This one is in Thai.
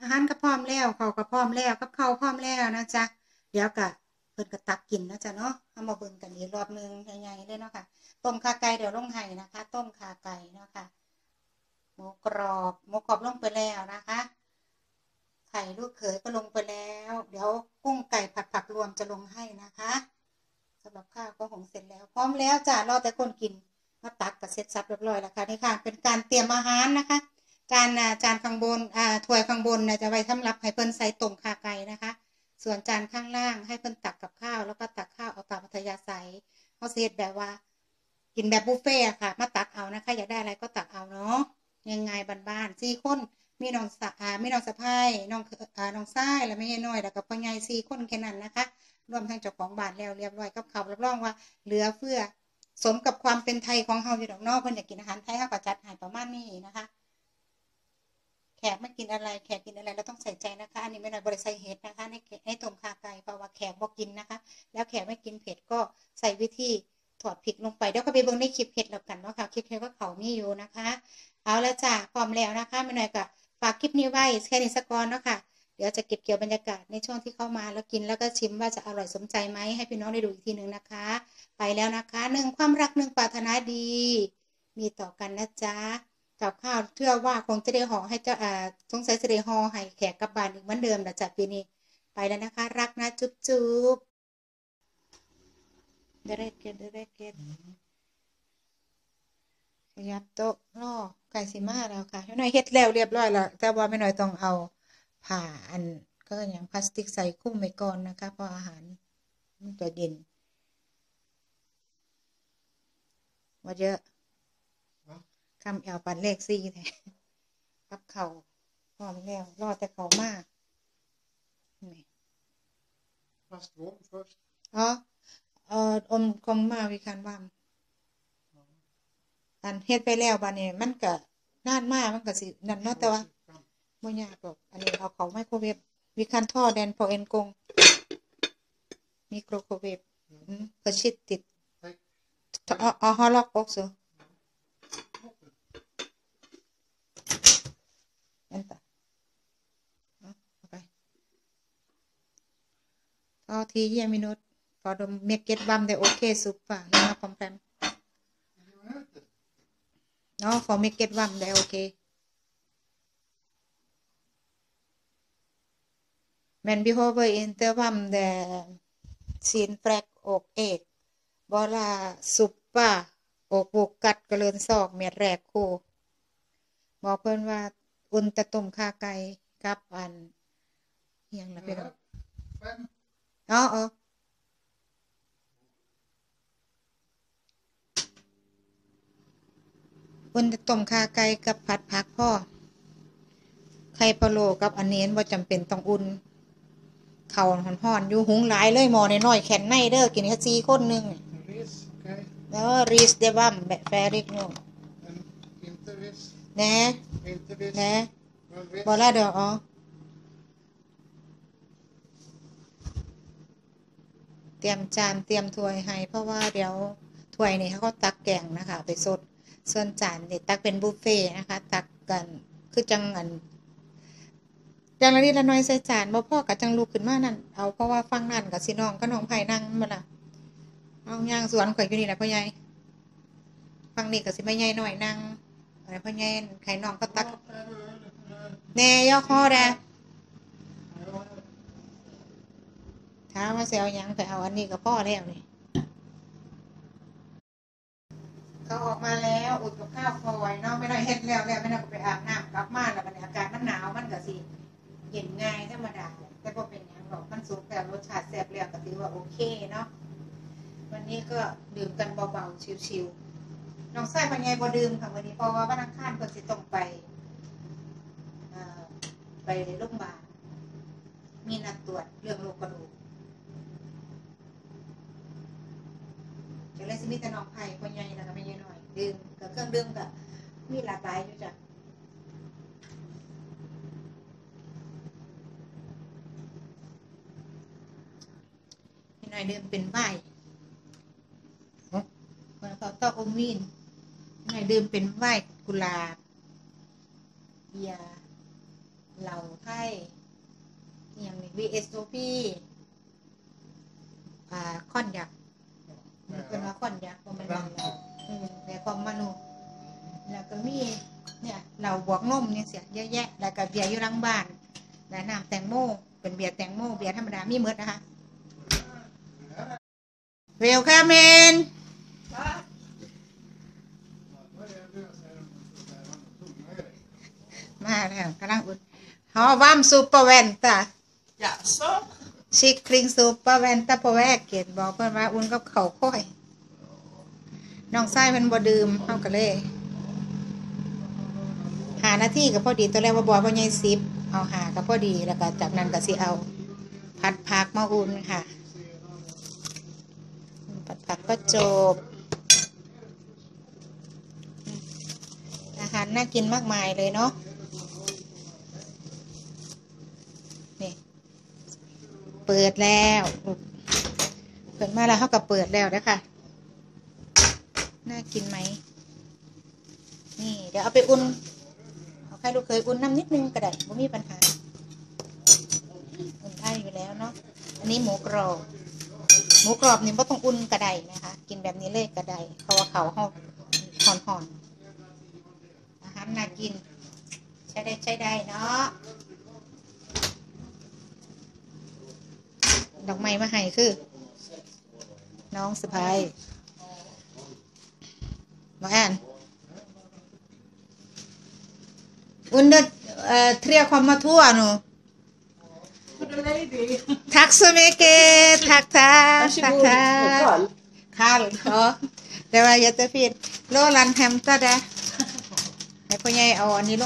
อาหารก็พร้อมแล้วเขาวก็พร้อมแล้วกับข้าวพร้อมแล้วนะจ๊ะเดี๋ยวก็เพิ่นก็ตักกินนะจ๊ะเนาะเอามาเบิ่งกันอีกรอบนึงใหญ่ๆเลยเนาะค่ะต้มขาไก่เดี๋ยวลงให้นะคะ ต้มขาไก่เนาะค่ะหมูกรอบหมูกรอบลงไปแล้วนะคะไข่ลูกเขยก็ลงไปแล้ว เดี๋ยวกุ้งไก่ผัดผักรวมจะลงให้นะคะสำหรับข้าวก็หงเสร็จแล้ว พร้อมแล้วจ้ะรอแต่คนกินมาตักกับเสร็จสับเรียบร้อยแล้วค่ะนี่ค่ะเป็นการเตรียมอาหารนะคะ จานอ่าจานข้างบนอ่าถ้วยข้างบนนะจะไว้สำหรับให้เพิ่นใส่ต้มขาไก่นะคะ ส่วนจานข้างล่างให้เพิ่นตักกับข้าว แล้วก็ตักข้าวเอาตามอัธยาศัยเขาสิเฮ็ดแบบว่า กินแบบบุฟเฟ่ค่ะ มาตักเอานะคะ อยากได้อะไรก็ตักเอาเนาะยังไงบ้านๆสี่คนมีน้องสะอ่ามีน้องสะพ้ายน้องอ่าน้องซ้ายแล้วไม่ใช่น้อยแล้วก็พ่อใหญ่สี่คนแค่นั้นนะคะ รวมทั้งเจ้าของบ้านแล้วเรียบร้อยกับเขารับรองว่าเหลือเฟือสมกับความเป็นไทยของเฮาอยู่ดอกนอกเพิ่นอยากกินอาหารไทยเฮาก็จัดให้ประมาณนี้นะคะ กไม่กินอะไร แขกกินอะไรเราต้องใส่ใจนะคะ อันนี้ไม่น้อยบริใส่เห็ดนะคะในในต้มข่าไก่เพราะว่าแขกบ่กินนะคะ แล้วแขกไม่กินเผ็ดก็ใส่วิธีถอดพริกลงไปเดี๋ยวก็ไปเบิ่งในคลิปเผ็ดแล้วกันเนาะค่ะคลิปเผ็ดว่าเขามีอยู่นะคะ เอาละจ้ะพร้อมแล้วนะคะไม่น้อยก็ฝากคลิปนี้ไว้แค่นี้สักก่อนเนาะค่ะเดี๋ยวจะเก็บเกี่ยวบรรยากาศในช่วงที่เข้ามาแล้วกินแล้วก็ชิมว่าจะอร่อยสมใจไหมให้พี่น้องได้ดูอีกทีหนึ่งนะคะ ไปแล้วนะคะหนึ่งความรักหนึ่งปรารถนาดี มีต่อกันนะจ๊ะ กับข้าวเชื่อว่าคงจะได้ห่อให้เจ้าอ่าสงสัยจะได้ห่อให้แขกกลับบ้านอีกเหมือนเดิมนะจ๊ะปีนี้ไปแล้วนะคะ รักนะจุ๊บจุ๊บเดเรกเกตเดเรกเกตขยับโต๊ะล่อไก่สิมาแล้วค่ะไม่น้อยเฮ็ดแล้วเรียบร้อยแล้วแต่ว่าไม่หน้อยต้องเอาผ่าอันก็อย่างพลาสติกใส่คุ้มไว้ก่อนนะคะเพราะอาหารมันจะเย็นว่าเยอะ คำแอวปันเลขสี่แท้กับเขาพร้อมแล้วรอแต่เขามากนี่ Fast warm first. อ๋อเอ่ออมคมมาวิคันว่ามอันเฮ็ดไปแล้วบาดนี้มันก็นานมากมันก็สินั่นเนาะแต่ว่าบ่ยากหรอกอันนี้เอาเขาไมโครเวฟวิคันท่อแดนพอเอ็นกงมิโครโครเวฟอืมเพื่อชิดติด Take อ๋ออ๋อฮอลล็อกบ็อกซ์ Vänta. Ja, okej. Ta tio minuter. För de mycket varm det är okej suppa. Inga problem. Ja, för mycket varm det är okej. Men behöver inte varm det sin fläck och ägg. Bara suppa och bokat กระเลือนซอกเม็ดแรกคู่บอกเพิ่นว่าอุ่นแต่ต้มข่าไก่กับอันอิหยังล่ะพี่น้อง Fem. อ๋อเอออุ่นแต่ต้มข่าไก่กับผัดผักพ่อ ไข่พะโล้กับอันนี้บ่จำเป็นต้องอุ่นข้าวห่อนๆอยู่หุงหลายเลยหม้อน้อยๆแข็งในเด้อกินแค่สี่คนหนึง Ris, okej. แล้วรีสเดบัมแบบแฟริกนู่น Men inte ris. แหน่ Inte ris. แหน่ Men ris. บอละเด้ออ๋อ ตรียมจานเตรียมถ้วยให้เพราะว่าเดี๋ยวถ้วยนี่เขาก็ตักแกงนะคะ ไปสดส่วนจานนี่ตักเป็นบุฟเฟ่ต์นะคะ ตักกันคือจังอันจังละนิดละน้อยใส่จานบ่พ่อกับจังลูกขึ้นมานั่นเอาเพราะว่าฟังนั่นกับสิน้องก็น้องไผ่นั่งมาล่ะเอาย่างสวนข่อยอยู่นี่แหละพ่อใหญ่ฟังนี่กับสิแม่ใหญ่หน่อยนั่งอะไรพ่อใหญ่ไข่น้องก็ตักแน่ย่อคอแด ถามว่าเสียวยังไปเอาอันนี้กับพ่อแล้วนี่เขาออกมาแล้วอุดกับข้าวคอยเนาะไม่ได้เฮ็ดแล้วแล้วไม่ได้ไปอาบน้ำกลับมาแล้วบรรยากาศมันหนาวมันก็สิเย็นง่ายธรรมดาแต่พอเป็นอย่างหรอกมันสุกแต่รสชาติแซ่บแล้วก็ถือว่าโอเคเนาะวันนี้ก็ดื่มกันเบาๆชิวๆน้องไส้ปัญญาบ่ดื่มค่ะวันนี้เพราะว่าวันอังคารเพิ่นสิต้องไปไปโรงพยาบาลมีนัดตรวจเรื่องโรคกระดูก จะเลยสิมีแต่น้องไผ่คนใหญ่แล้วก็ไม่ใหญ่หน่อยดื่มกับเครื่องดื่มกับมีหลากหลายอยู่จ้ะพี่หน่อยดื่มเป็นไวน์คนเขาต้องอมมีนพี่หน่อยดื่มเป็นไวน์กุหลาบเบียร์เหล่าไทยอย่างนี้ VSOP อ่าค่อนยักษ์ เป็นว่าคอนยักษ์บ่แมันเป็นเราอืมแต่ความมนุษย์แล้วก็มีเนี่ยเหล่าบวกนมเนี่ยเสียเยอะแยะ แล้วก็เบียร์อยู่หลังบ้าน และน้ำแตงโมเป็นเบียร์แตงโมเบียร์ธรรมดามีหมดนะคะเวลคัมเมนมาแล้วกำลังอุ่นฮอวัมซูเปอร์แวนตา Jaså? ชิคคลิงซูเปอร์แวนตาโปแวกเกตบอกเพื่อนว่าอุ่นกับเขาค่อยน้องไส้มันบ่ดื่มเข้ากันเลย หาหน้าที่กับพอดีตัวแรกว่าบอยพ่อใหญ่ซิปเอาหากับพอดีแล้วก็จากนั้นก็สิเอาผัดผักมาอุ่นค่ะผัดผักก็จบอาหารน่ากินมากมายเลยเนาะ เปิดแล้วเปิดมาแล้วเขาก็เปิดแล้วนะคะน่ากินไหม นี่ เดี๋ยวเอาไปอุ่นเอาแค่ลูกเคยอุ่นน้ำนิดนึงก็ได้ไม่มีปัญหา อุ่นได้อยู่แล้วเนาะ อันนี้หมูกรอบ หมูกรอบนี่ไม่ต้องอุ่นกระไดนะคะ กินแบบนี้เลยกระไดเพราะว่าเขาเขาหอนหอนๆอาหารน่ากิน ใช้ได้ใช้ได้เนาะ ดอกไม้มาให้คือ น้องสะพายมาแอน Under uh, tre komma två nu. For the lady. Tack så mycket. Tack, tack. Tack, Varsågod. tack. Karl. Karl, ja. Det var jättefint. Roland hämtade. ให้พ่อใหญ่เอาอันนี้